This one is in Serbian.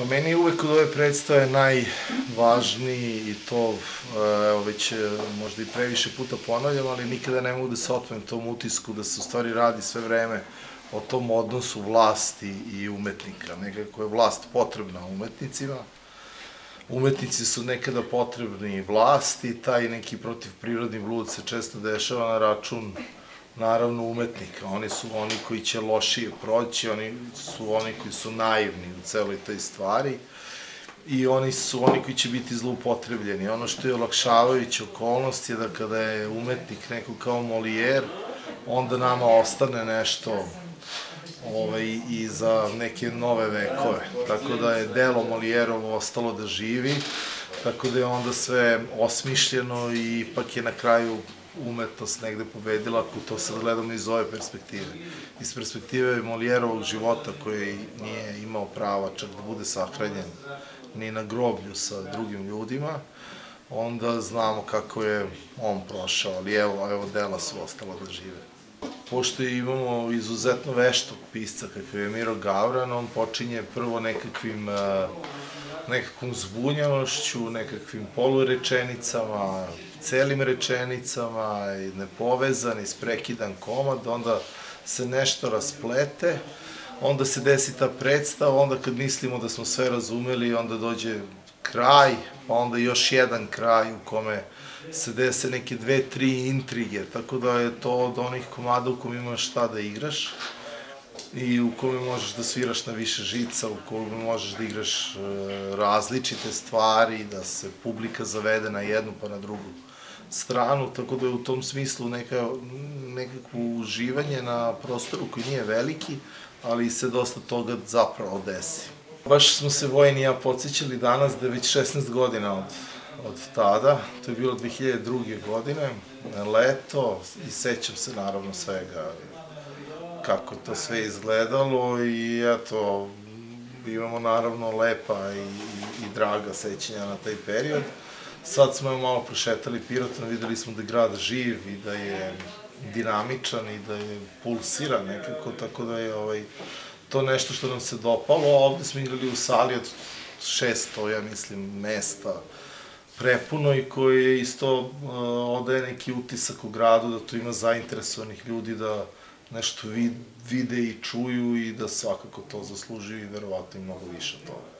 Pa meni uvek kod ove predstave najvažniji i to, evo već e, možda i previše puta ponavljam, ali nikada ne mogu da se otmem tom utisku da se u stvari radi sve vreme o tom odnosu vlasti i umetnika. Nekako je vlast potrebna umetnicima, umetnici su nekada potrebni vlasti, taj neki protivprirodni blud se često dešava na račun naravno umetnika. Oni su oni koji će lošije proći, oni su oni koji su naivni u celoj toj stvari i oni su oni koji će biti zloupotrebljeni. Ono što je olakšavajuća okolnost je da kada je umetnik neko kao Molijer, onda nama ostane nešto ovaj, i za neke nove vekove. Tako da je delo Molijerovo ostalo da živi, tako da je onda sve osmišljeno i ipak je na kraju umetnost negde pobedila, ako to sad gledamo iz ove perspektive. Iz perspektive Molijerovog života koji nije imao prava čak da bude sahranjen ni na groblju sa drugim ljudima, onda znamo kako je on prošao, ali evo, evo dela su ostala da žive. Pošto imamo izuzetno veštog pisca kakav je Miro Gavran, on počinje prvo nekakvim nekakvom zbunjanošću, nekakvim polurečenicama, celim rečenicama, nepovezan, isprekidan komad, onda se nešto rasplete, onda se desi ta predstava, onda kad mislimo da smo sve razumeli, onda dođe kraj, pa onda još jedan kraj u kome se dese neke dve, tri intrige, tako da je to od onih komada u kome imaš šta da igraš i u kome možeš da sviraš na više žica, u kome možeš da igraš e, različite stvari, da se publika zavede na jednu pa na drugu stranu, tako da je u tom smislu neka, nekakvo uživanje na prostoru koji nije veliki, ali se dosta toga zapravo desi. Baš smo se Vojni i ja podsjećali danas da je već 16 godina od, od tada, to je bilo 2002. godine, leto, i sećam se naravno svega, kako to sve izgledalo i eto, imamo naravno lepa i, i, draga sećanja na taj period. Sad smo malo prošetali Pirotom, videli smo da je grad živ i da je dinamičan i da je pulsira nekako, tako da je ovaj, to nešto što nam se dopalo. Ovde smo igrali u sali od 600, ja mislim, mesta prepuno i koji isto uh, odaje neki utisak u gradu da tu ima zainteresovanih ljudi da nešto vide i čuju i da svakako to zaslužuju i verovatno i mnogo više od toga.